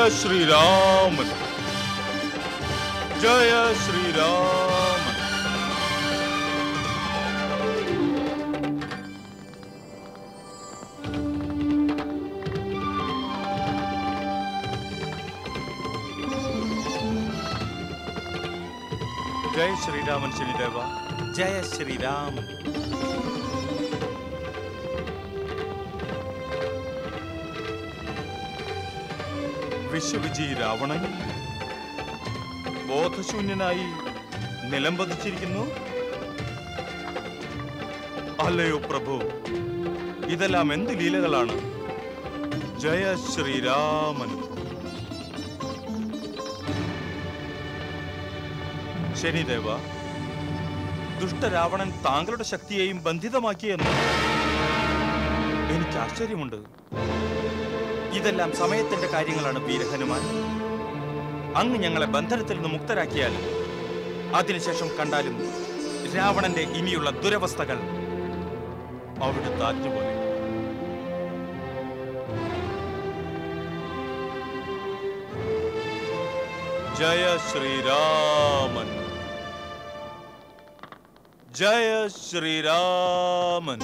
ജയ ശ്രീരാമൻ ജയ ശ്രീരാമൻ ജയ ശ്രീരാമൻ ശനിദേവ ജയ ശ്രീരാമൻ വിശ്വവിജയി രാവണൻ ബോധശൂന്യനായി നിലം പതിച്ചിരിക്കുന്നു. അല്ലയോ പ്രഭു ഇതെല്ലാം എന്ത് ലീലകളാണ്? ജയ ശ്രീരാമൻ. ശനിദേവ ദുഷ്ടരാവണൻ താങ്കളുടെ ശക്തിയെയും ബന്ധിതമാക്കിയെന്ന് എനിക്ക് ആശ്ചര്യമുണ്ട്. ഇതെല്ലാം സമയത്തിന്റെ കാര്യങ്ങളാണ് വീരഹനുമാൻ അങ്ങ് ഞങ്ങളെ ബന്ധനത്തിൽ നിന്ന് മുക്തരാക്കിയാലും അതിനുശേഷം കണ്ടാലും രാവണന്റെ ഇനിയുള്ള ദുരവസ്ഥകൾ അവിടുത്തെ താറ്റുപോലെ ജയ ശ്രീരാമൻ. ജയ ശ്രീരാമൻ.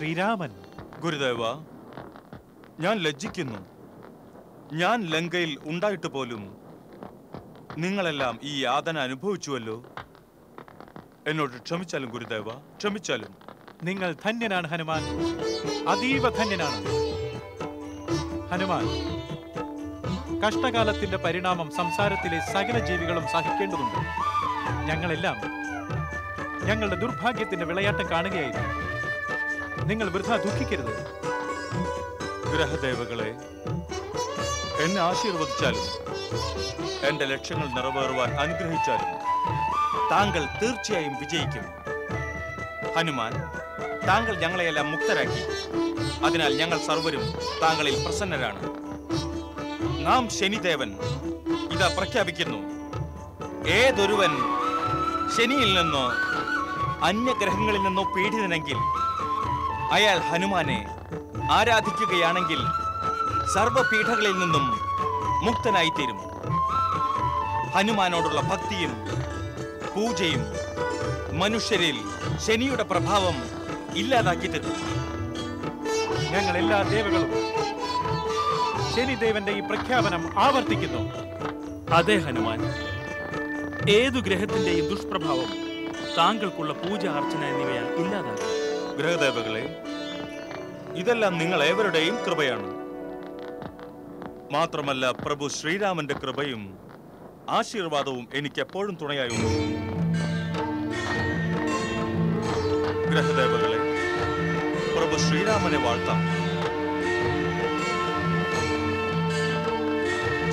ശ്രീരാമൻ. ഗുരുദേവ ഞാൻ ലജ്ജിക്കുന്നു. ഞാൻ ലങ്കയിൽ ഉണ്ടായിട്ട് പോലും നിങ്ങളെല്ലാം ഈ യാതന അനുഭവിച്ചുവല്ലോ? എന്നോട് ക്ഷമിച്ചാലും ഗുരുദേവ ക്ഷമിച്ചാലും. നിങ്ങൾ ധന്യനാണ് ഹനുമാൻ. അതീവ ധന്യനാണ്. ഹനുമാൻ കഷ്ടകാലത്തിന്റെ പരിണാമം സംസാരത്തിലെ സകല ജീവികളും സഹിക്കേണ്ടതുണ്ട്. ഞങ്ങളെല്ലാം ഞങ്ങളുടെ ദുർഭാഗ്യത്തിന്റെ വിളയാട്ടം കാണുകയായിരുന്നു. നിങ്ങൾ വൃഥ ദുഃഖിക്കരുത്. ഗ്രഹദേവകളെ എന്നെ ആശീർവദിച്ചാലും എന്റെ ലക്ഷ്യങ്ങൾ നിറവേറുവാൻ അനുഗ്രഹിച്ചാലും താങ്കൾ തീർച്ചയായും വിജയിക്കും. ഹനുമാൻ താങ്കൾ ഞങ്ങളെയെല്ലാം മുക്തരാക്കി. അതിനാൽ ഞങ്ങൾ സർവരും താങ്കളിൽ പ്രസന്നരാണ്. നാം ശനിദേവൻ. ഇതാ പ്രഖ്യാപിക്കുന്നു. ഏതൊരുവൻ ശനിയിൽ നിന്നോ അന്യഗ്രഹങ്ങളിൽ നിന്നോ പീഡിതനെങ്കിൽ അയാൾ ഹനുമാനെ ആരാധിക്കുകയാണെങ്കിൽ സർവപീഠകളിൽ നിന്നും മുക്തനായിത്തീരും. ഹനുമാനോടുള്ള ഭക്തിയും പൂജയും മനുഷ്യരിൽ ശനിയുടെ പ്രഭാവം ഇല്ലാതാക്കി തരും ഞങ്ങൾ എല്ലാ ദേവകളും ശനിദേവന്റെ ഈ പ്രഖ്യാപനം ആവർത്തിക്കുന്നു. അതെ ഹനുമാൻ. ഏതു ഗ്രഹത്തിന്റെയും ദുഷ്പ്രഭാവം താങ്കൾക്കുള്ള പൂജ അർച്ചന എന്നിവയാൽ ഇല്ലാതാകും. ഗ്രഹദേവകളെ ഇതെല്ലാം നിങ്ങൾ ഏവരുടെയും കൃപയാണ്. മാത്രമല്ല പ്രഭു ശ്രീരാമന്റെ കൃപയും ആശീർവാദവും എനിക്ക് എപ്പോഴും തുണയായി ഗ്രഹദേവകളെ പ്രഭു ശ്രീരാമനെ വാഴ്ത്താം.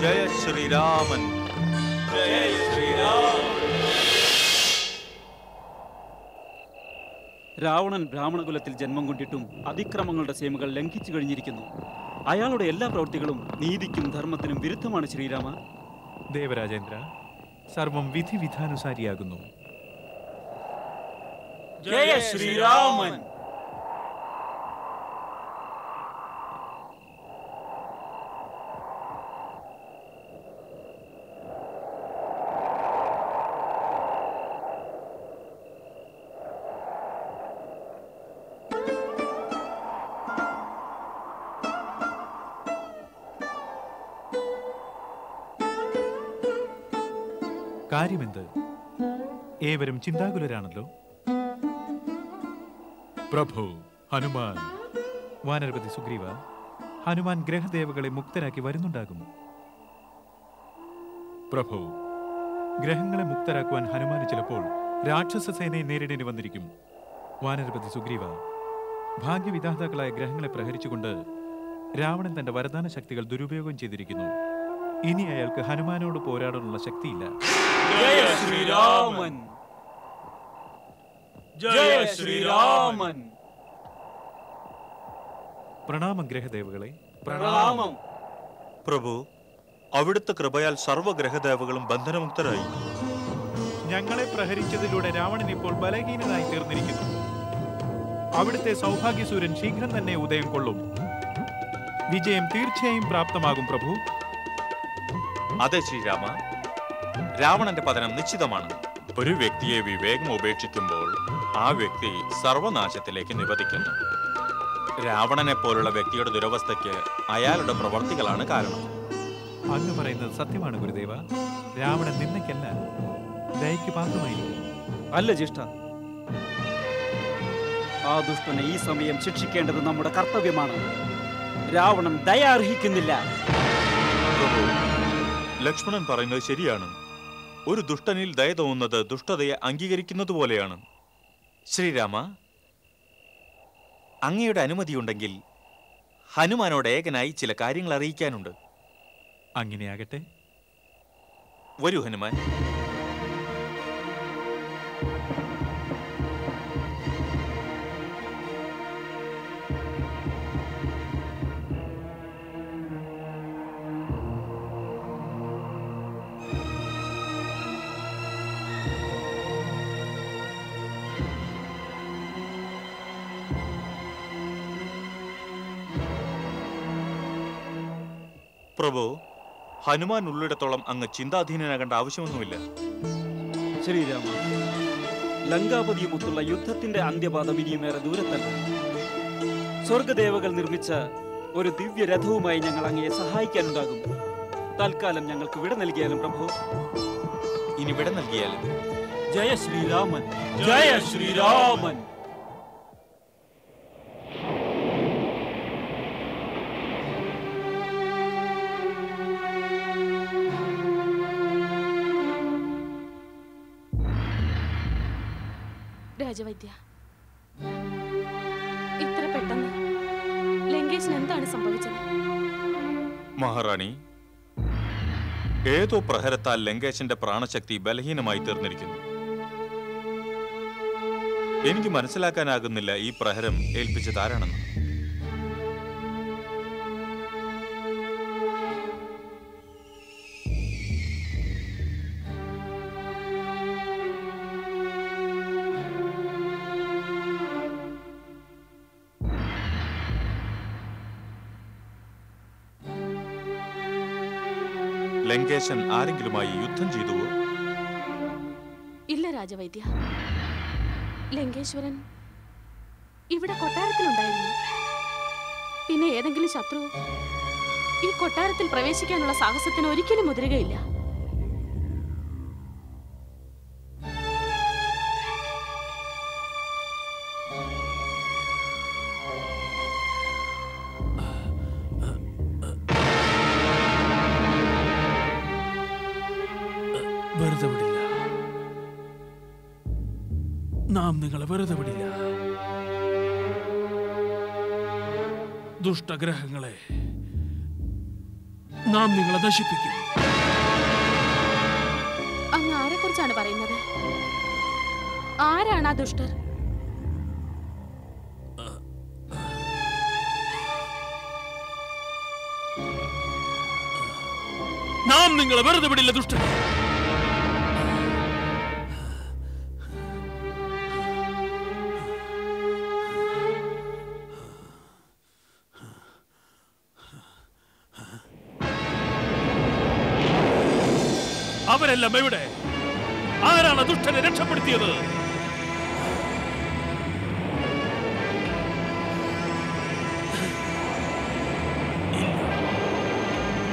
ജയ ശ്രീരാമൻ. ജയ ശ്രീരാമൻ. രാവണൻ ബ്രാഹ്മണകുലത്തിൽ ജന്മം കൊണ്ടിട്ടും അതിക്രമങ്ങളുടെ സീമകൾ ലംഘിച്ചു കഴിഞ്ഞിരിക്കുന്നു. അയാളുടെ എല്ലാ പ്രവൃത്തികളും നീതിക്കും ധർമ്മത്തിനും വിരുദ്ധമാണ് ശ്രീരാമ. ദേവരാജേന്ദ്ര സർവം വിധി വിധാനുസാരിയാകുന്നു ജയ ശ്രീരാമൻ! ഏവരും ചിന്താകുലരാണല്ലോ. പ്രഭു ഹനുമാൻ. വാനരപതി സുഗ്രീവ ഹനുമാൻ ഗ്രഹദേവകളെ മുക്തരാക്കി വരുന്നുണ്ടാകും പ്രഭു ഗ്രഹങ്ങളെ മുക്തരാക്കുവാൻ ഹനുമാന് ചിലപ്പോൾ രാക്ഷസ സേനയെ നേരിടേണ്ടി വന്നിരിക്കും. വാനരപതി സുഗ്രീവ ഭാഗ്യവിധാതാക്കളായ ഗ്രഹങ്ങളെ പ്രഹരിച്ചുകൊണ്ട് രാവണൻ തന്റെ വരദാന ശക്തികൾ ദുരുപയോഗം ചെയ്തിരിക്കുന്നു. ഇനി അയാൾക്ക് ഹനുമാനോട് പോരാടാനുള്ള ശക്തിയില്ല. ജയ ശ്രീരാമൻ. ജയ ശ്രീരാമൻ. പ്രണാമം ഗ്രഹദേവകളെ. പ്രണാമം. പ്രഭു അവിടുത്തെ കൃപയാൽ സർവഗ്രഹദേവകളും ബന്ധനമുക്തരായി. ഞങ്ങളെ പ്രഹരിച്ചതിലൂടെ രാവണൻ ഇപ്പോൾ ബലഹീനനായി തീർന്നിരിക്കുന്നു. അവിടുത്തെ സൗഭാഗ്യസൂര്യൻ ശീഘ്രം തന്നെ ഉദയം കൊള്ളും. വിജയം തീർച്ചയായും പ്രാപ്തമാകും പ്രഭു. അതെ ശ്രീരാമ. രാവണന്റെ പതനം നിശ്ചിതമാണ്. ഒരു വ്യക്തിയെ വിവേകം ഉപേക്ഷിക്കുമ്പോൾ ആ വ്യക്തി സർവനാശത്തിലേക്ക് നിവദിക്കുന്നു രാവണനെ പോലുള്ള വ്യക്തിയുടെ ദുരവസ്ഥയ്ക്ക് അയാളുടെ പ്രവർത്തികളാണ് കാരണം. അങ്ങ് പറയുന്നത് സത്യമാണ് ഗുരുദേവ. രാവണൻ നിന്നയ്ക്കല്ല ദയക്ക് പാത്രമായിരിക്കും. അല്ല ജ്യേഷ്ഠ. ആ ദുഷ്ടനെ ഈ സമയം ശിക്ഷിക്കേണ്ടത് നമ്മുടെ കർത്തവ്യമാണ്. രാവണൻ ദയ അർഹിക്കുന്നില്ല. ലക്ഷ്മണൻ പറയുന്നത് ശരിയാണ്. ഒരു ദുഷ്ടനിൽ ദയ തോന്നുന്നത് ദുഷ്ടതയെ അംഗീകരിക്കുന്നത് പോലെയാണ്. ശ്രീരാമ അങ്ങയുടെ അനുമതിയുണ്ടെങ്കിൽ ഹനുമാനോട് ഏകനായി ചില കാര്യങ്ങൾ അറിയിക്കാനുണ്ട്. അങ്ങനെയാകട്ടെ. വരൂ ഹനുമാൻ. പ്രഭു ഹനുമാൻ ഉള്ളിടത്തോളം അങ്ങ് ചിന്താധീനനാകേണ്ട ആവശ്യമൊന്നുമില്ല. ശ്രീരാമ ലങ്കാപതിയുമൊത്തുള്ള യുദ്ധത്തിന്റെ അന്ത്യപാദം ഇനിയുമേറെ ദൂരത്തല്ല. സ്വർഗദേവകൾ നിർമ്മിച്ച ഒരു ദിവ്യ രഥവുമായി ഞങ്ങൾ അങ്ങയെ സഹായിക്കാനുണ്ടാകും. തൽക്കാലം ഞങ്ങൾക്ക് വിട നൽകിയാലും പ്രഭു. ഇനി വിട നൽകിയാലും? ജയ ശ്രീരാമൻ. ജയ ശ്രീരാമൻ. രാജവൈദ്യ ഇത്ര പെട്ടെന്ന് ലങ്കേഷിന് എന്താണ് സംഭവിച്ചത്? മഹാറാണി ഏതോ പ്രഹരത്താൽ ലങ്കേഷിന്റെ പ്രാണശക്തി ബലഹീനമായി തീർന്നിരിക്കുന്നു. എനിക്ക് മനസ്സിലാക്കാനാകുന്നില്ല ഈ പ്രഹരം ഏൽപ്പിച്ചത് ആരാണെന്ന്. ലങ്കേശൻ ആരെങ്കിലുമായി യുദ്ധം ചെയ്തുവോ? ഇല്ല രാജവൈദ്യ. ലങ്കേശ്വരൻ ഇവിടെ കൊട്ടാരത്തിലുണ്ടായിരുന്നു. പിന്നെ ഏതെങ്കിലും ശത്രു ഈ കൊട്ടാരത്തിൽ പ്രവേശിക്കാനുള്ള സാഹസത്തിന് ഒരിക്കലും മുതിരുകയില്ല. ദുഷ്ടഗ്രഹങ്ങളെ നാം നിങ്ങളെ നശിപ്പിക്കും. അങ്ങ് ആരെ കുറിച്ചാണ് പറയുന്നത്? ആരാണ് ആ ദുഷ്ടർ? നാം നിങ്ങളെ വെറുതെ വിടില്ല ദുഷ്ടൻ അവരെല്ലാം എവിടെ? ആരാണ് ദുഷ്ടനെ രക്ഷപ്പെടുത്തിയത്.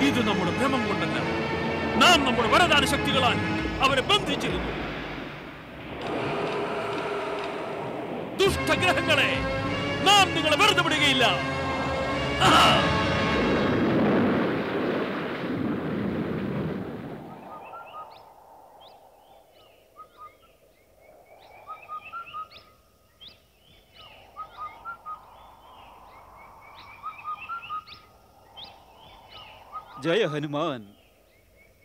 ഇത് നമ്മുടെ ഭ്രമം കൊണ്ടല്ല. നാം നമ്മുടെ വരദാന ശക്തികളാൽ അവരെ ബന്ധിച്ചിരുന്നു. ദുഷ്ടഗ്രഹങ്ങളെ നാം നിങ്ങളെ വെറുതെ വിടുകയില്ല. ജയ ഹനുമാൻ.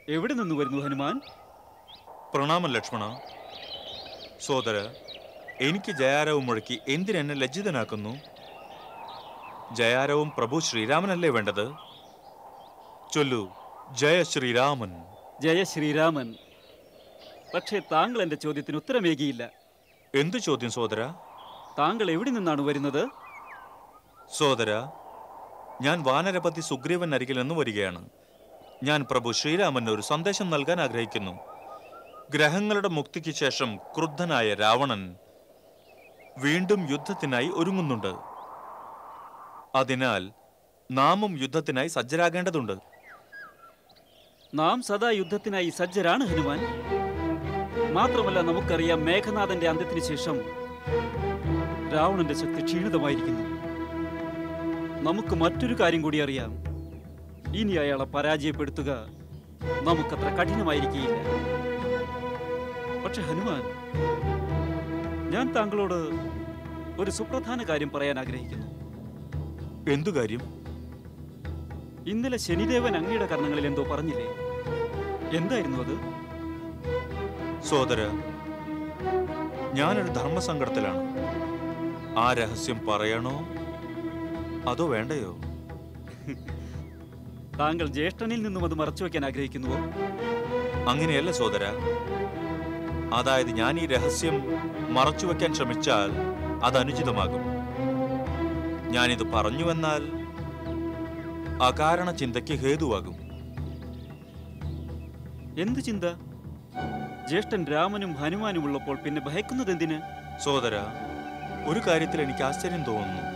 എവിടെ നിന്ന് വരുന്നു ഹനുമാൻ? പ്രണാമം ലക്ഷ്മണ. സോദര എനിക്ക് ജയാരവും മുഴക്കി എന്തിനെന്നെ ലജ്ജിതനാക്കുന്നു? ജയാരവും പ്രഭു ശ്രീരാമനല്ലേ വേണ്ടത്? ചൊല്ലു ജയ ശ്രീരാമൻ. ജയ ശ്രീരാമൻ. പക്ഷേ താങ്കൾ എന്റെ ചോദ്യത്തിന് ഉത്തരമേകിയില്ല. എന്ത് ചോദ്യം സോദര? താങ്കൾ എവിടെ നിന്നാണ് വരുന്നത്? സോദര ഞാൻ വാനരപതി സുഗ്രീവൻ അരികിൽ നിന്ന് വരികയാണ്. ഞാൻ പ്രഭു ശ്രീരാമന് ഒരു സന്ദേശം നൽകാൻ ആഗ്രഹിക്കുന്നു. ഗ്രഹങ്ങളുടെ മുക്തിക്ക് ശേഷം ക്രുദ്ധനായ രാവണൻ വീണ്ടും യുദ്ധത്തിനായി ഒരുങ്ങുന്നുണ്ട്. അതിനാൽ നാമും യുദ്ധത്തിനായി സജ്ജരാകേണ്ടതുണ്ട്. നാം സദാ യുദ്ധത്തിനായി സജ്ജരാണ് ഹനുമാൻ. മാത്രമല്ല നമുക്കറിയാം മേഘനാഥന്റെ അന്ത്യത്തിന് ശേഷം രാവണന്റെ ശക്തി ക്ഷീണിതമായിരിക്കുന്നു. നമുക്ക് മറ്റൊരു കാര്യം കൂടി അറിയാം. ഇനി അയാളെ പരാജയപ്പെടുത്തുക നമുക്കത്ര കഠിനമായിരിക്കില്ല പക്ഷെ ഹനുമാൻ ഞാൻ താങ്കളോട് ഒരു സുപ്രധാന കാര്യം പറയാൻ ആഗ്രഹിക്കുന്നു. എന്തു കാര്യം? ഇന്നലെ ശനിദേവൻ അങ്ങയുടെ കർണങ്ങളിൽ എന്തോ പറഞ്ഞില്ലേ? എന്തായിരുന്നു അത്? സോദര ഞാനൊരു ധർമ്മസങ്കടത്തിലാണ്. ആ രഹസ്യം പറയണോ? അതോ വേണ്ടയോ? താങ്കൾ ജ്യേഷ്ഠനിൽ നിന്നും അത് മറച്ചു വെക്കാൻ ആഗ്രഹിക്കുന്നുവോ? അങ്ങനെയല്ല സോദര. അതായത് ഞാൻ ഈ രഹസ്യം മറച്ചു വെക്കാൻ ശ്രമിച്ചാൽ അത് അനുചിതമാകും. ഞാനിത് പറഞ്ഞുവെന്നാൽ അകാരണ ചിന്തയ്ക്ക് ഹേതുവാകും. എന്ത് ചിന്ത? ജ്യേഷ്ഠൻ രാമനും ഹനുമാനും ഉള്ളപ്പോൾ പിന്നെ ഭയക്കുന്നത് എന്തിന് സോദര ഒരു കാര്യത്തിൽ എനിക്ക് ആശ്ചര്യം തോന്നുന്നു.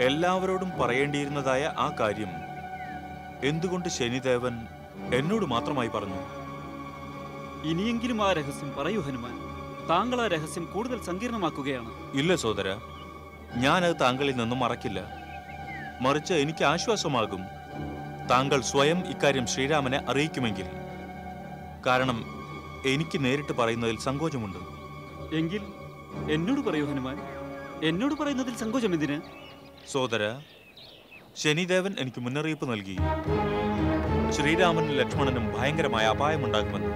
എല്ലാവരോടും പറയേണ്ടിയിരുന്നതായ ആ കാര്യം എന്തുകൊണ്ട് ശനിദേവൻ എന്നോട് മാത്രമായി പറഞ്ഞു? ഇനിയെങ്കിലും ആ രഹസ്യം പറയൂ ഹനുമാൻ. താങ്കൾ ആ രഹസ്യം കൂടുതൽ സങ്കീർണമാക്കുകയാണ്. ഇല്ല സോദര ഞാനത് താങ്കളിൽ നിന്നും മറക്കില്ല. മറിച്ച് എനിക്ക് ആശ്വാസമാകും. താങ്കൾ സ്വയം ഇക്കാര്യം ശ്രീരാമനെ അറിയിക്കുമെങ്കിൽ. കാരണം എനിക്ക് നേരിട്ട് പറയുന്നതിൽ സങ്കോചമുണ്ട്. എങ്കിൽ എന്നോട് പറയൂ ഹനുമാൻ. എന്നോട് പറയുന്നതിൽ സങ്കോചം എന്തിന്? സോദര ശനിദേവൻ എനിക്ക് മുന്നറിയിപ്പ് നൽകി. ശ്രീരാമനും ലക്ഷ്മണനും ഭയങ്കരമായ അപായമുണ്ടാകുമെന്ന്.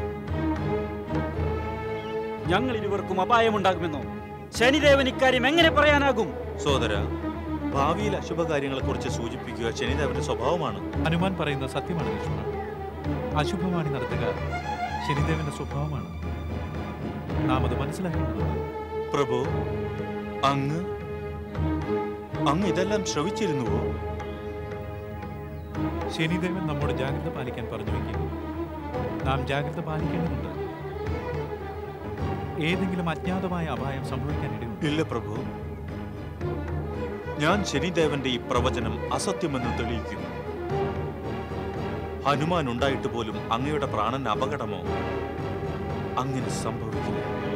ഞങ്ങൾ ഇരുവർക്കും അപായമുണ്ടാകുമെന്നോ? ശനിദേവൻ ഇക്കാര്യം എങ്ങനെ പറയാനാകും? സോദര ഭാവിയിൽ അശുഭകാര്യങ്ങളെ കുറിച്ച് സൂചിപ്പിക്കുക ശനിദേവന്റെ സ്വഭാവമാണ്. ഹനുമാൻ പറയുന്ന സത്യമാണ് ലക്ഷ്മണ അശുഭമാണി നടത്തുക ശനിദേവന്റെ സ്വഭാവമാണ്. നാം അത് മനസ്സിലാക്കേണ്ടതുണ്ട്. പ്രഭു അങ്ങ് അങ്ങ് ഇതെല്ലാം ശ്രവിച്ചിരുന്നുവോ? ശനിദേവൻ നമ്മോട് ജാഗ്രത പാലിക്കാൻ പറഞ്ഞു പറഞ്ഞുവെങ്കിൽ നാം ജാഗ്രത പാലിക്കേണ്ടതുണ്ട്. ഏതെങ്കിലും അജ്ഞാതമായ അപായം സംഭവിക്കാൻ ഇടയുണ്ട്? ഇല്ല പ്രഭു. ഞാൻ ശനിദേവന്റെ ഈ പ്രവചനം അസത്യമെന്ന് തെളിയിക്കും ഹനുമാൻ ഉണ്ടായിട്ട് പോലും അങ്ങയുടെ പ്രാണൻ അപകടമോ? അങ്ങനെ സംഭവിക്കില്ല.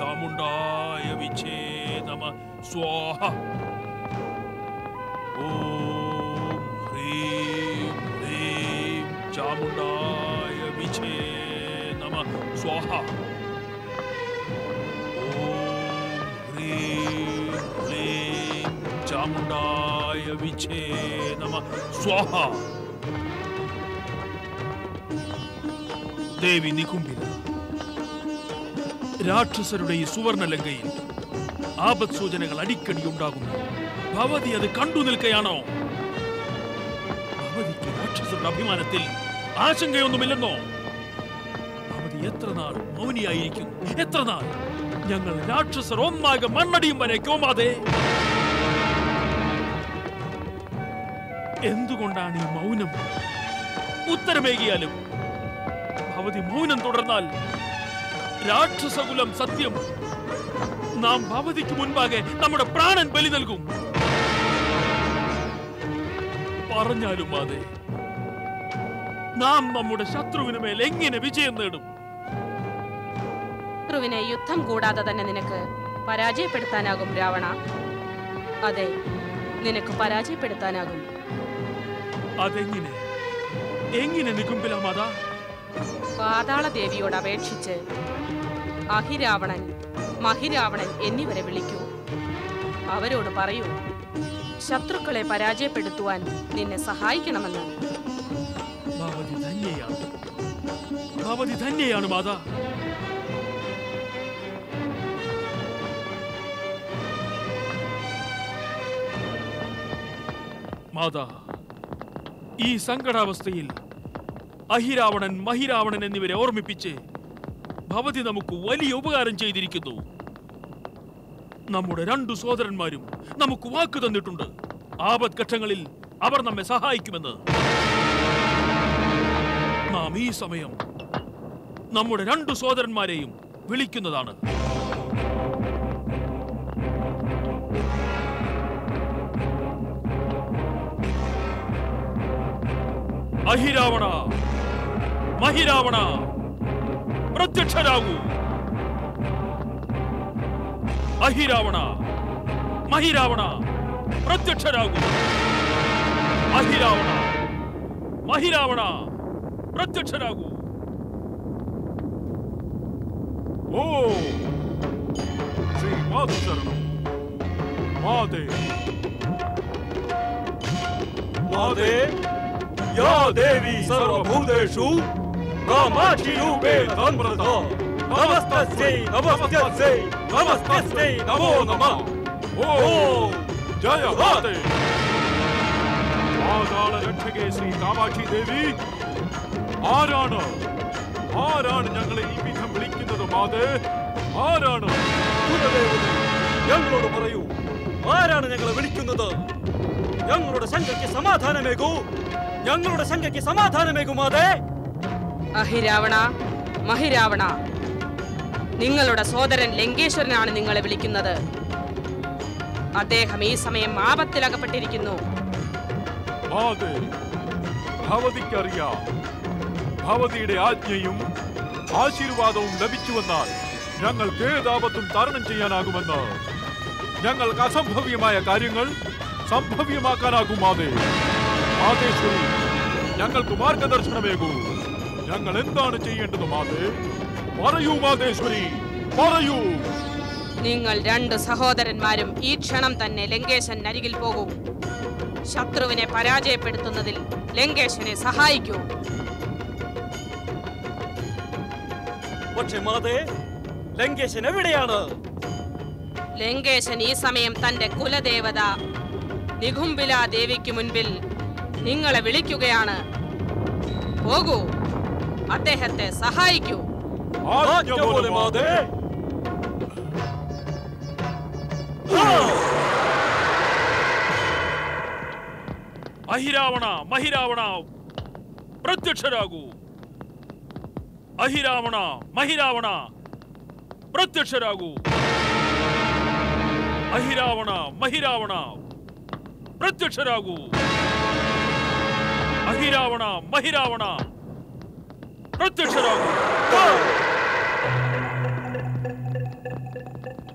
చాముండాయ విచే నమ స్వాహ. ఓం హ్రీం హ్రీం చాముండాయ విచే నమ స్వాహ చాముండాయ విచే నమ స్వాహ. దేవి నికుంభిన. രാക്ഷസരുടെ ഈ സുവർണ ലങ്കയിൽ ആപത് സൂചനകൾ അടിക്കടി ഉണ്ടാകുന്നു. ഭവതി അത് കണ്ടു നിൽക്കുകയാണോ ഭവതിക്ക് രാക്ഷസരുടെ അഭിമാനത്തിൽ ആശങ്കയൊന്നുമില്ലെന്നോ? ഭവതി എത്ര നാൾ മൗനിയായിരിക്കും എത്ര നാൾ? ഞങ്ങൾ രാക്ഷസർ ഒന്നാകെ മണ്ണടിയും വരെ കോമാതെ എന്തുകൊണ്ടാണ് ഈ മൗനം? ഉത്തരമേകിയാലും ഭവതി മൗനം തുടർന്നാൽ രാക്ഷസകുലം സത്യം. നാം ഭവതിക്ക് മുൻപാകെ നമ്മുടെ പ്രാണൻ ബലി നൽകും. പറഞ്ഞാലും അതെ നാം നമ്മുടെ ശത്രുവിന് മേൽ എങ്ങനെ വിജയം നേടും? ശത്രുവിനെ യുദ്ധം കൂടാതെ തന്നെ നിനക്ക് പരാജയപ്പെടുത്താനാകും രാവണ. അതെ നിനക്ക് പരാജയപ്പെടുത്താനാകും. അതെങ്ങനെ? എങ്ങനെ നികുമ്പില മാതാ? പാതാള ദേവിയോട് അപേക്ഷിച്ച് അഹിരാവണൻ മഹിരാവണൻ എന്നിവരെ വിളിക്കൂ. അവരോട് പറയൂ ശത്രുക്കളെ പരാജയപ്പെടുത്തുവാൻ നിന്നെ സഹായിക്കണമെന്ന്. ധന്യയാണ് മാതാ. മാതാ ഈ സങ്കടാവസ്ഥയിൽ അഹിരാവണൻ മഹിരാവണൻ എന്നിവരെ ഓർമ്മിപ്പിച്ച് ഭവതി നമുക്ക് വലിയ ഉപകാരം ചെയ്തിരിക്കുന്നു. നമ്മുടെ രണ്ടു സഹോദരന്മാരും നമുക്ക് വാക്ക് തന്നിട്ടുണ്ട്. ആപത്ഘട്ടങ്ങളിൽ അവർ നമ്മെ സഹായിക്കുമെന്ന്. നാം ഈ സമയം നമ്മുടെ രണ്ടു സഹോദരന്മാരെയും വിളിക്കുന്നതാണ്. അഹിരാവണ മഹിരാവണ പ്രത്യക്ഷരാകൂ അഹിരാവണ മഹിരാവണ പ്രത്യക്ഷരാകൂ അഹിരാവണ മഹിരാവണ പ്രത്യക്ഷരാകൂ ഓ ശ്രീ മാധുശരണം മാതേ മാതേ യാ ദേവി സർവഭൂതേഷു രൂപേ സംവൃത നമസ്തസ്യൈ намастасей, നമസ്തസ്യൈ നമോ നമഃ ഓം ജയ മാതേ പാതാള രക്ഷകേ ശ്രീ കാമാക്ഷി ദേവി ആരാണ് ആരാണ് ഞങ്ങളെ ഈ വിധം വിളിക്കുന്നത് മാതേ ആരാണ് ഞങ്ങളോട് പറയൂ ആരാണ് ഞങ്ങളെ വിളിക്കുന്നത്? ഞങ്ങളുടെ ശങ്കയ്ക്ക് സമാധാനമേകൂ ഞങ്ങളുടെ ശങ്കയ്ക്ക് സമാധാനമേകൂ മാതേ। അഹിരാവണ മഹിരാവണ. നിങ്ങളുടെ സോദരൻ ലങ്കേശ്വരനാണ് നിങ്ങളെ വിളിക്കുന്നത്. അദ്ദേഹം ഈ സമയം ആപത്തിലകപ്പെട്ടിരിക്കുന്നു മാതേ ഭവതിക്കറിയാം. ഭവതിയുടെ ആജ്ഞയും ആശീർവാദവും ലഭിച്ചുവെന്നാൽ ഞങ്ങൾക്ക് ഏതാപത്തും തരണം ചെയ്യാനാകുമെന്ന്. ഞങ്ങൾക്ക് അസംഭവ്യമായ കാര്യങ്ങൾ സംഭവ്യമാക്കാനാകും മാതേ മാതേശ്വരി ഞങ്ങൾക്ക് മാർഗദർശനമേകൂ. ഞങ്ങൾ എന്താണ് ചെയ്യേണ്ടത് മാതേ? പറയൂ മാതേശ്വരി പറയൂ. നിങ്ങൾ രണ്ട് സഹോദരന്മാരും ഈ ക്ഷണം തന്നെ ലങ്കേശൻ അരികിൽ പോകൂ. ശത്രുവിനെ പരാജയപ്പെടുത്തുന്നതിൽ ലങ്കേശനെ സഹായിക്കൂ. പക്ഷേ മാതേ ലങ്കേശൻ എവിടെയാണ്? ലങ്കേശൻ ഈ സമയം തന്റെ കുലദേവത നികുംബില ദേവിക്ക് മുൻപിൽ നിങ്ങളെ വിളിക്കുകയാണ്. പോകൂ. അദ്ദേഹത്തെ സഹായിക്കൂ ആജ്ഞ പോലെ മാതേ അഹിരാവണ മഹിരാവണ പ്രത്യക്ഷരാകൂ അഹിരാവണ മഹിരാവണ പ്രത്യക്ഷരാകൂ അഹിരാവണ മഹിരാവണ പ്രത്യക്ഷരാകൂ അഹിരാവണ മഹിരാവണ പ്രത്യക്ഷരാകൂ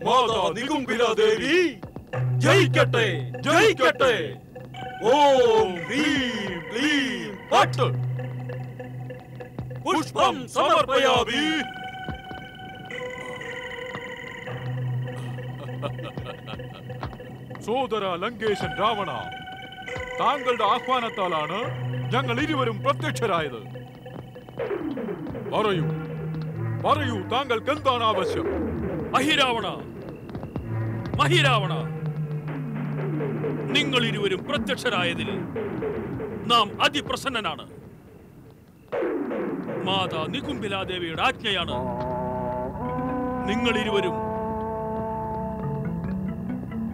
മാതാ നികുംബില ദേവി ജയിക്കട്ടെ ജയിക്കട്ടെ ഓം ഹ്രീം ക്ലീം പട്ട് പുഷ്പം സമർപ്പയാമി സോദര ലങ്കേശൻ രാവണ താങ്കളുടെ ആഹ്വാനത്താലാണ് ഞങ്ങൾ ഇരുവരും പ്രത്യക്ഷരായത് പറയൂ. പറയൂ താങ്കൾക്ക് എന്താണ് ആവശ്യം അഹിരാവണ മഹിരാവണ. നിങ്ങൾ ഇരുവരും പ്രത്യക്ഷരായതിൽ നാം അതിപ്രസന്നനാണ്. മാതാ നികുംബിലാദേവിയുടെ ആജ്ഞയാണ്. നിങ്ങൾ ഇരുവരും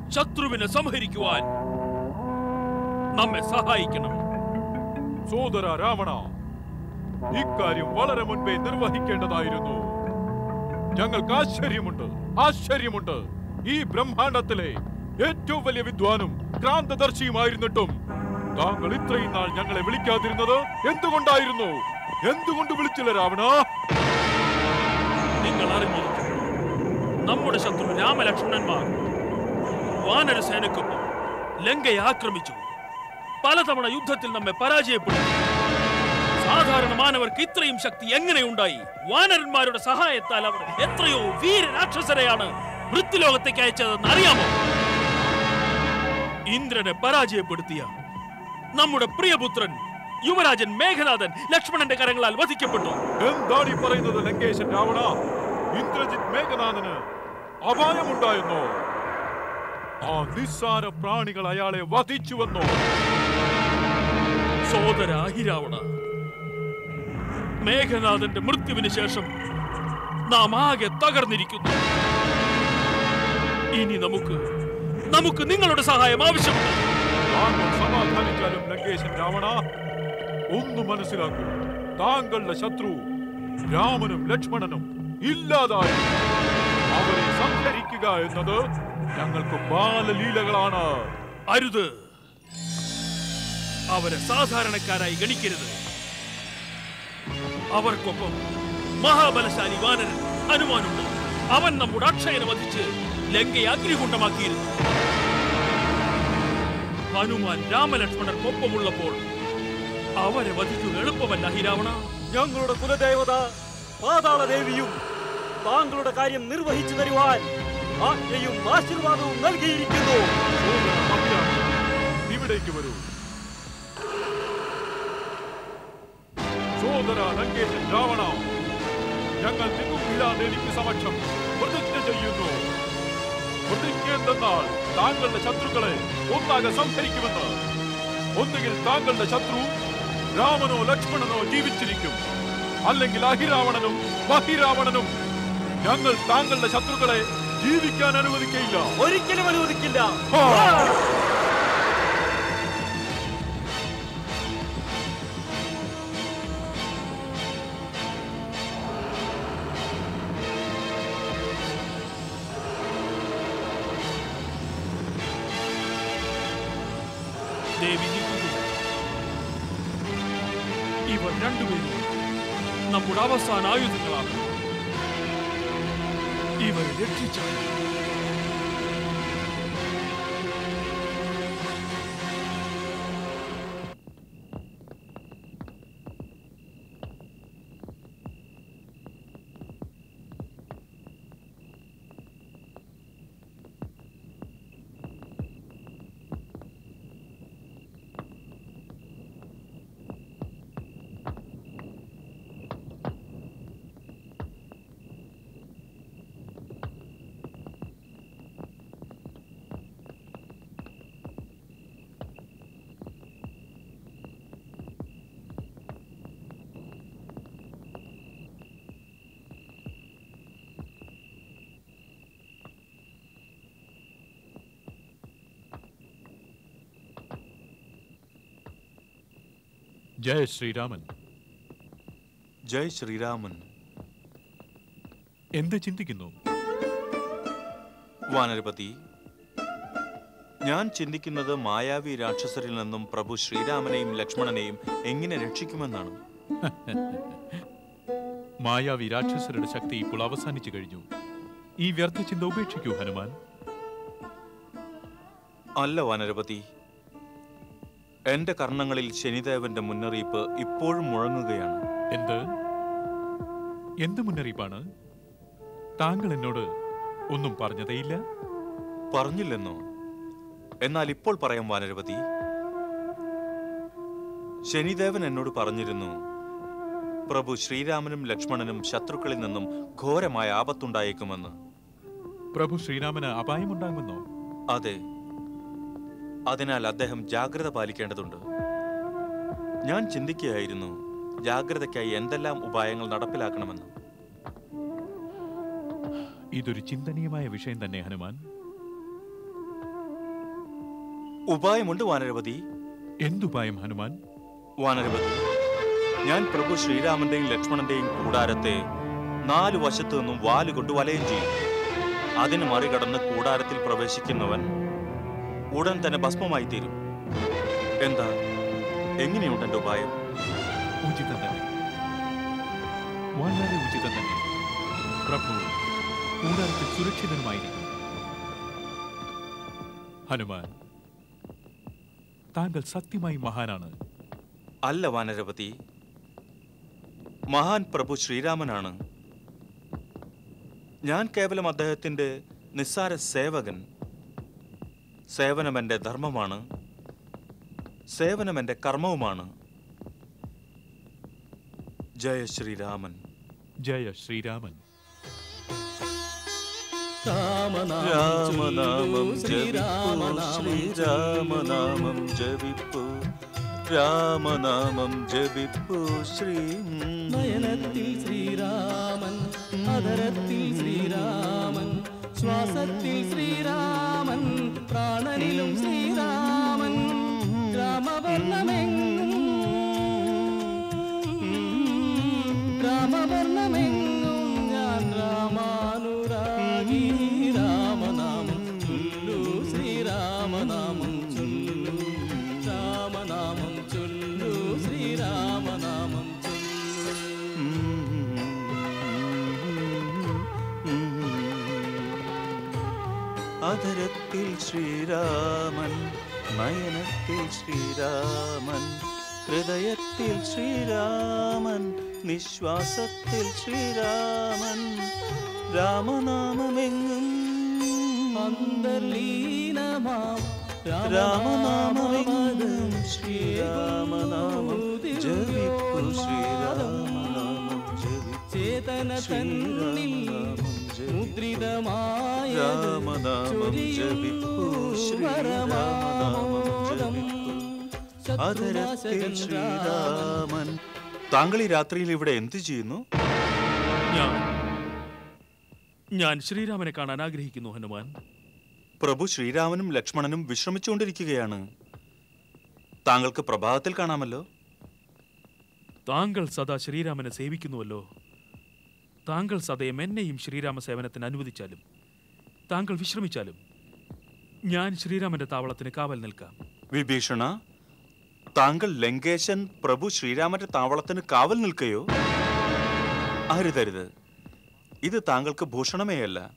ശത്രുവിനെ സംഹരിക്കുവാൻ നമ്മെ സഹായിക്കണം. സോദര രാവണ. ഇക്കാര്യം വളരെ മുൻപേ നിർവഹിക്കേണ്ടതായിരുന്നു. ഞങ്ങൾക്ക് ആശ്ചര്യമുണ്ട് ആശ്ചര്യമുണ്ട്. ഈ ബ്രഹ്മാണ്ടത്തിലെ ഏറ്റവും വലിയ വിദ്വാനും ക്രാന്തദർശിയുമായിരുന്നിട്ടും താങ്കൾ ഇത്രയും നാൾ ഞങ്ങളെ വിളിക്കാതിരുന്നത് എന്തുകൊണ്ടായിരുന്നു? എന്തുകൊണ്ട് വിളിച്ചില്ല രാവണ? നിങ്ങൾ അറിഞ്ഞിരിക്കുന്നു നമ്മുടെ ശത്രു രാമലക്ഷ്മണന്മാർ വാനര സേനക്കൊപ്പം ലങ്കയെ ആക്രമിച്ചു. പലതവണ യുദ്ധത്തിൽ നമ്മെ പരാജയപ്പെടുത്തി. സാധാരണ മാനവർക്ക് ഇത്രയും ശക്തി എങ്ങനെയുണ്ടായി വാനരന്മാരുടെ സഹായത്താൽ അവർ എത്രയോ വീര രാക്ഷസരെയാണ് മൃത്യുലോകത്തേക്ക് അയച്ചതെന്ന് അറിയാമോ? ഇന്ദ്രനെ പരാജയപ്പെടുത്തിയ നമ്മുടെ പ്രിയപുത്രൻ യുവരാജൻ മേഘനാഥൻ ലക്ഷ്മണന്റെ കരങ്ങളാൽ വധിക്കപ്പെട്ടു. എന്താണ് ഈ പറയുന്നത് ലങ്കേശൻ രാവണ? ഇന്ദ്രജിത് മേഘനാഥന് അപായമുണ്ടായെന്നോ? ആ നിസ്സാര പ്രാണികൾ അയാളെ വധിച്ചുവെന്നോ? സോദര അഹിരാവണ മേഘനാഥന്റെ മൃത്യുവിന് ശേഷം നാം ആകെ തകർന്നിരിക്കുന്നു. ഇനി നമുക്ക് നമുക്ക് നിങ്ങളുടെ സഹായം ആവശ്യമുണ്ട്. താങ്കൾ സമാധാനിച്ചാലും ലങ്കേശൻ രാവണ ഒന്ന് മനസ്സിലാക്കൂ താങ്കളുടെ ശത്രു രാമനും ലക്ഷ്മണനും ഇല്ലാതായി. അവരെ സംഹരിക്കുക എന്നത് ഞങ്ങൾക്ക് ബാലലീലകളാണ്. അരുത്. അവരെ സാധാരണക്കാരായി ഗണിക്കരുത്. അവർക്കൊപ്പം മഹാബലശാലി വാനരൻ ഹനുമാനുണ്ട്. അവൻ നമ്മുടെ അക്ഷയനെ വധിച്ച് ലങ്കയെ അഗ്നികുണ്ഡമാക്കിയിരുന്നു. ഹനുമാൻ രാമലക്ഷ്മണർക്കൊപ്പമുള്ളപ്പോൾ അവരെ വധിക്കുക എളുപ്പമല്ല ഹിരാവണ. ഞങ്ങളുടെ കുലദേവത പാതാളദേവിയും താങ്കളുടെ കാര്യം നിർവഹിച്ചു തരുവാൻ ആജ്ഞയും ആശീർവാദവും നൽകിയിരിക്കുന്നു. ഇവിടേക്ക് വരൂ. സോദര ലങ്കേശൻ രാവണ ഞങ്ങൾ നിങ്ങുമില്ലാതെനിക്ക് സമക്ഷം പ്രതിജ്ഞ ചെയ്യുന്നു. പ്രതിജ്ഞ എന്തെന്നാൽ താങ്കളുടെ ശത്രുക്കളെ ഒന്നാകെ സംഹരിക്കുമെന്ന്. ഒന്നുകിൽ താങ്കളുടെ ശത്രു രാമനോ ലക്ഷ്മണനോ ജീവിച്ചിരിക്കും. അല്ലെങ്കിൽ അഹിരാവണനും ബഹിരാവണനും ഞങ്ങൾ താങ്കളുടെ ശത്രുക്കളെ ജീവിക്കാൻ അനുവദിക്കില്ല ഒരിക്കലും അനുവദിക്കില്ല. Sanayu के खिलाफ इवन चाहिए ജയ ശ്രീരാമൻ. ജയ് ശ്രീരാമൻ. എന്ത് ചിന്തിക്കുന്നു? വാനരപതി ഞാൻ ചിന്തിക്കുന്നത് മായാവി രാക്ഷസരിൽ നിന്നും പ്രഭു ശ്രീരാമനെയും ലക്ഷ്മണനെയും എങ്ങനെ രക്ഷിക്കുമെന്നാണ്. മായാവി രാക്ഷസരുടെ ശക്തി ഇപ്പോൾ അവസാനിച്ചു കഴിഞ്ഞു. ഈ വ്യർത്ഥ ചിന്ത ഉപേക്ഷിക്കൂ ഹനുമാൻ. അല്ല വാനരപതി. എന്റെ കർണങ്ങളിൽ ശനിദേവന്റെ മുന്നറിയിപ്പ് ഇപ്പോഴും മുഴങ്ങുകയാണ്. എന്ത്? എന്ത് മുന്നറിയിപ്പാണ്? താങ്കൾ എന്നോട് ഒന്നും പറഞ്ഞതേയില്ല? പറഞ്ഞില്ലെന്നോ? എന്നാൽ ഇപ്പോൾ പറയാം വാനരവതി ശനിദേവൻ എന്നോട് പറഞ്ഞിരുന്നു പ്രഭു ശ്രീരാമനും ലക്ഷ്മണനും ശത്രുക്കളിൽ നിന്നും ഘോരമായ ആപത്തുണ്ടായേക്കുമെന്ന്. പ്രഭു ശ്രീരാമന് അപായമുണ്ടാകുമെന്നോ? അതെ. അതിനാൽ അദ്ദേഹം ജാഗ്രത പാലിക്കേണ്ടതുണ്ട്. ഞാൻ ചിന്തിക്കുകയായിരുന്നു ജാഗ്രതയ്ക്കായി എന്തെല്ലാം ഉപായങ്ങൾ നടപ്പിലാക്കണമെന്ന്. ഇതൊരു ചിന്തനീയമായ വിഷയം തന്നെ ഹനുമാൻ. ഉപായമുണ്ട് വാനരപതി. എന്തുപായം ഹനുമാൻ? വാനരപതി ഞാൻ പ്രഭു ശ്രീരാമന്റെയും ലക്ഷ്മണന്റെയും കൂടാരത്തെ നാല് വശത്തു നിന്നും വാലുകൊണ്ട് വലയം ചെയ്യും. അതിന് മറികടന്ന് കൂടാരത്തിൽ പ്രവേശിക്കുന്നവൻ ഉടൻ തന്നെ ഭസ്മമായി തീരും. എന്താ? എങ്ങനെയുണ്ട് എന്റെ ഉപായം? ഉചിതം തന്നെ. വളരെ ഉചിതം തന്നെ. പ്രഭു കൂടാരത്തിൽ സുരക്ഷിതനുമായിരിക്കും. ഹനുമാൻ താങ്കൾ സത്യമായി മഹാനാണ്. അല്ല വാനരപതി. മഹാൻ പ്രഭു ശ്രീരാമനാണ്. ഞാൻ കേവലം അദ്ദേഹത്തിന്റെ നിസ്സാര സേവകൻ. സേവനം എന്റെ ധർമ്മമാണ്. സേവനം എന്റെ കർമ്മവുമാണ്. ജയ ശ്രീരാമൻ. ജയ ശ്രീരാമൻ. രാമനാമം ശ്രീരാമനാമം ജപിപ്പു രാമനാമം ജപിപ്പു ശ്രീ നയനത്തിൽ ശ്രീരാമൻ അതരത്തിൽ ശ്രീരാമൻ. ശ്വാസത്തിൽ ശ്രീരാമൻ പ്രാണനിലും ശ്രീരാമൻ രാമവർണമെങ്ങും രാമവർണമെങ്ങും ഞാൻ രാമാനുരാഗി രാമനാമം ചൊല്ലു ശ്രീരാമനാമം. അധരത്തിൽ ശ്രീരാമൻ നയനത്തിൽ ശ്രീരാമൻ ഹൃദയത്തിൽ ശ്രീരാമൻ നിശ്വാസത്തിൽ ശ്രീരാമൻ രാമനാമമെങ്ങും അന്തർലീനമാം രാമനാമമെങ്ങും ശ്രീരാമനാമം ജപിപ്പു ശ്രീരാമനാമം ജപിപ്പു ചേതന തന്നിൽ മുദ്രിതമായ ശ്രീരാമൻ. താങ്കൾ ഈ രാത്രിയിൽ ഇവിടെ എന്ത് ചെയ്യുന്നു? ഞാൻ ഞാൻ ശ്രീരാമനെ കാണാൻ ആഗ്രഹിക്കുന്നു ഹനുമാൻ. പ്രഭു ശ്രീരാമനും ലക്ഷ്മണനും വിശ്രമിച്ചുകൊണ്ടിരിക്കുകയാണ്. താങ്കൾക്ക് പ്രഭാതത്തിൽ കാണാമല്ലോ. താങ്കൾ സദാ ശ്രീരാമനെ സേവിക്കുന്നുവല്ലോ. താങ്കൾ സദയം എന്നെയും ശ്രീരാമ സേവനത്തിന് അനുവദിച്ചാലും താങ്കൾ വിശ്രമിച്ചാലും ഞാൻ ശ്രീരാമന്റെ താവളത്തിന് കാവൽ നിൽക്കാം. വിഭീഷണ താങ്കൾ ലങ്കേശൻ പ്രഭു ശ്രീരാമന്റെ താവളത്തിന് കാവൽ നിൽക്കയോ? അരുതരുത് ഇത് താങ്കൾക്ക് ഭൂഷണമേ അല്ല.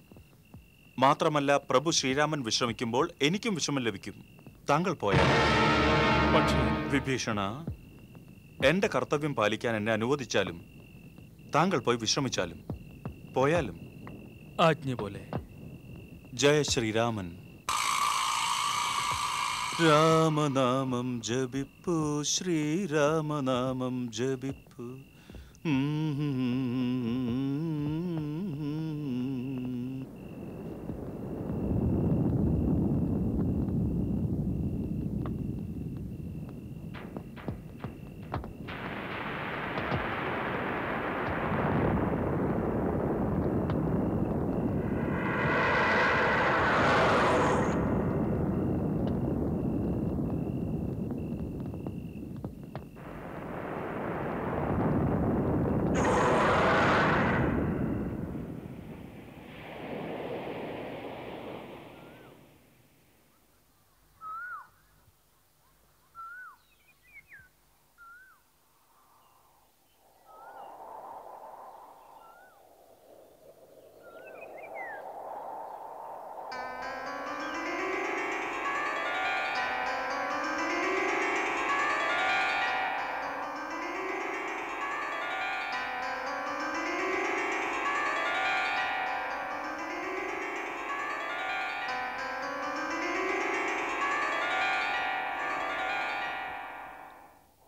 മാത്രമല്ല പ്രഭു ശ്രീരാമൻ വിശ്രമിക്കുമ്പോൾ എനിക്കും വിഷമം ലഭിക്കും. താങ്കൾ പോയാൽ പക്ഷേ വിഭീഷണ എന്റെ കർത്തവ്യം പാലിക്കാൻ എന്നെ അനുവദിച്ചാലും താങ്കൾ പോയി വിശ്രമിച്ചാലും പോയാലും. ആജ്ഞ പോലെ. ജയ ശ്രീരാമൻ. രാമനാമം ജപിപ്പു ശ്രീരാമനാമം ജപിപ്പു.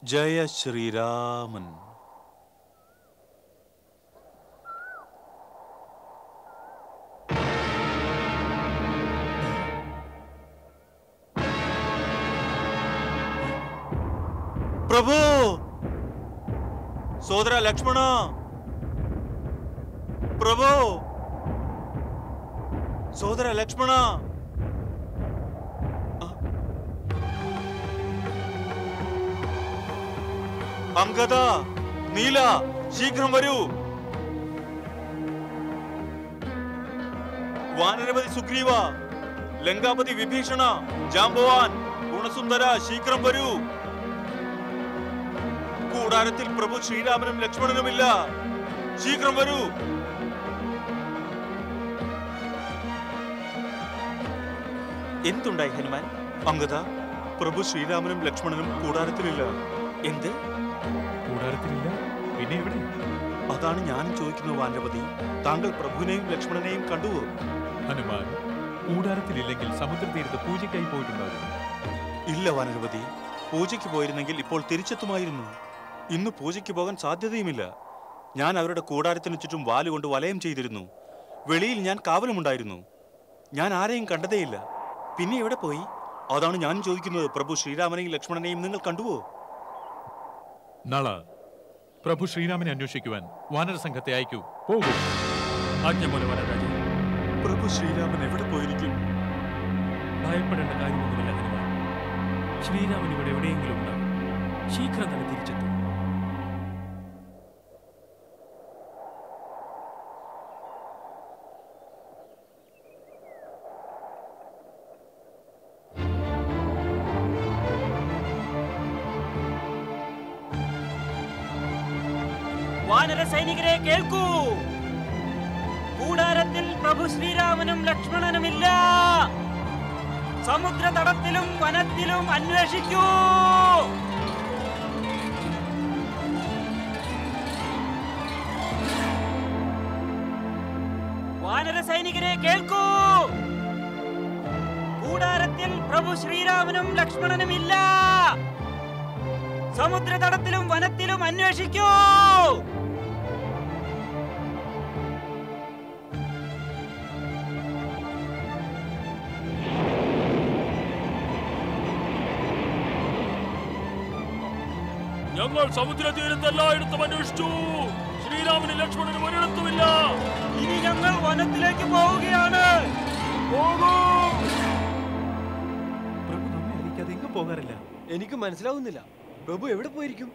ജയ ശ്രീരാമൻ പ്രഭു സോദര ലക്ഷ്മണ പ്രഭു സോദര ലക്ഷ്മണ അങ്കദ നീല ശീഘ്രം വരൂ. വാനരപതി സുഗ്രീവ ലങ്കാപതി വിഭീഷണ ജാംബവാൻ ഗുണസുന്ദര ശീഘ്രം വരൂ. കൂടാരത്തിൽ പ്രഭു ശ്രീരാമനും ലക്ഷ്മണനുമില്ല. ശീഘ്രം വരൂ. എന്തുണ്ടായി ഹനുമാൻ? അങ്കത പ്രഭു ശ്രീരാമനും ലക്ഷ്മണനും കൂടാരത്തിലില്ല. എന്ത്? കൂടാരത്തിലില്ല. പിന്നെ എവിടെ? അതാണ് ഞാനും ചോദിക്കുന്നത് വാനരപതി. താങ്കൾ പ്രഭുവിനെയും ലക്ഷ്മണനെയും കണ്ടുവോ? ഹനുമാൻ കൂടാരത്തിലില്ലെങ്കിൽ സമുദ്രതീരത്ത് പൂജയ്ക്കായി പോയിട്ടുണ്ടാകും ഇല്ല വാനരപതി. പൂജയ്ക്ക് പോയിരുന്നെങ്കിൽ ഇപ്പോൾ തിരിച്ചെത്തുമായിരുന്നു. ഇന്ന് പൂജയ്ക്ക് പോകാൻ സാധ്യതയുമില്ല. ഞാൻ അവരുടെ കൂടാരത്തിനു ചുറ്റും വാലുകൊണ്ട് വലയം ചെയ്തിരുന്നു. വെളിയിൽ ഞാൻ കാവലുമുണ്ടായിരുന്നു. ഞാൻ ആരെയും കണ്ടതേയില്ല. പിന്നെ എവിടെ പോയി? അതാണ് ഞാൻ ചോദിക്കുന്നത്. പ്രഭു ശ്രീരാമനെയും ലക്ഷ്മണനെയും നിങ്ങൾ കണ്ടുവോ? നള പ്രഭു ശ്രീരാമനെ അന്വേഷിക്കുവാൻ വാനര സംഘത്തെ അയക്കൂ. പോകൂ. ആജ്ഞമോലെ വനരാജ പ്രഭു ശ്രീരാമൻ എവിടെ പോയിരിക്കും? ഭയപ്പെടേണ്ട കാര്യമൊന്നുമില്ല ഹനുമാൻ ശ്രീരാമൻ ഇവിടെ എവിടെയെങ്കിലും ഉണ്ടാകും ശീഘ്രം തന്നെ തിരിച്ചെത്തും. സൈനികരെ കേൾക്കൂ. കൂടാരത്തിൽ പ്രഭു ശ്രീരാമനും ലക്ഷ്മണനുമില്ല. സമുദ്ര തടത്തിലും വനത്തിലും അന്വേഷിക്കൂ. വാനര സൈനികരെ കേൾക്കൂ. കൂടാരത്തിൽ പ്രഭു ശ്രീരാമനും ലക്ഷ്മണനും ഇല്ല സമുദ്രതടത്തിലും വനത്തിലും അന്വേഷിക്കൂ. ഞങ്ങൾ സമുദ്രതീരത്തെല്ലായിടത്തും അന്വേഷിച്ചു. ശ്രീരാമന് ലക്ഷ്മണനും ഒരിടത്തുമില്ല. ഇനി ഞങ്ങൾ വനത്തിലേക്ക് പോവുകയാണ്. പോകൂ. പ്രഭു നമ്മെ അറിയിക്കാതെ എങ്ങും പോകാറില്ല. എനിക്ക് മനസ്സിലാവുന്നില്ല. പ്രഭു എവിടെ പോയിരിക്കും?